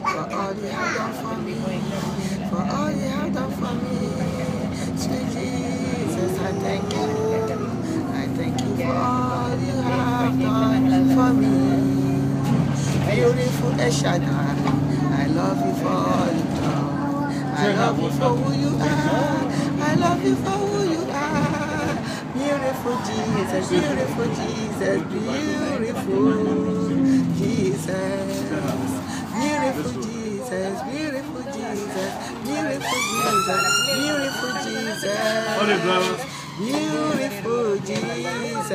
for all you have done for me, for all you have done for me. Sweet Jesus, I thank you. I thank you for all you have done for me. Beautiful Eshana, I love you for all you done. I love you for who you are. I love you for who you are. Beautiful Jesus, beautiful Jesus, beautiful. Jesus, beautiful Jesus, beautiful Jesus, beautiful Jesus. Beautiful Jesus,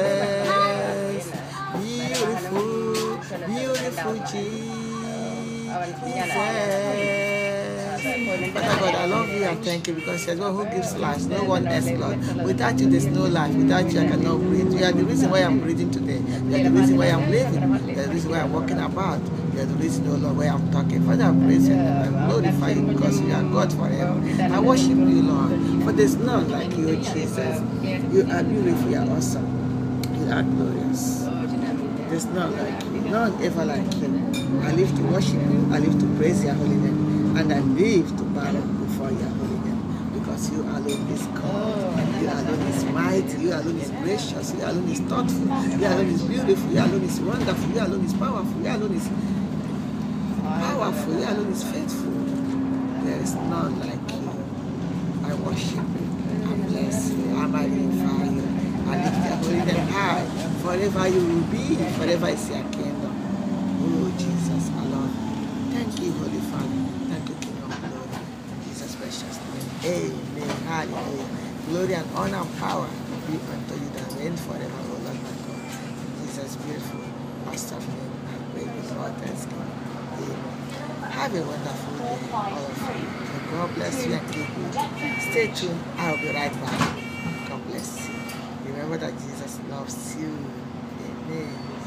beautiful, beautiful Jesus. Father God, I love you and thank you because you're the one who gives life, no one else, Lord. Without you, there's no life. Without you, I cannot breathe. You are the reason why I'm breathing today. You are the reason why I'm living. You are the reason why I'm walking about. You are the reason, oh Lord, why I'm talking. Father, I praise you and I glorify you because you are God forever. I worship you, Lord, for there's none like you, Jesus. You are beautiful, you are awesome. You are glorious. There's none like you, none ever like you. I live to worship you, I live to praise your holy name, and I live to bow before your holy because you alone is God. You alone is mighty, you alone is gracious, you alone is thoughtful, you alone is beautiful, you alone is wonderful, you alone is powerful, you alone is powerful, you alone is faithful. There is none like you. I worship you, I bless you, I magnify you, I lift your holy name high. Forever you will be, forever is your kingdom. Oh Jesus, you. Thank you, Holy Father. Thank you, King of Glory. In Jesus' precious name. Amen. Hallelujah. Glory and honor and power be unto you that reign forever, O Lord my God. Jesus' beautiful, awesome name, I pray with all thanksgiving. Amen. Have a wonderful day, all of you. God bless you and keep you. Stay tuned. I'll be right back. God bless you. Remember that Jesus loves you. Amen.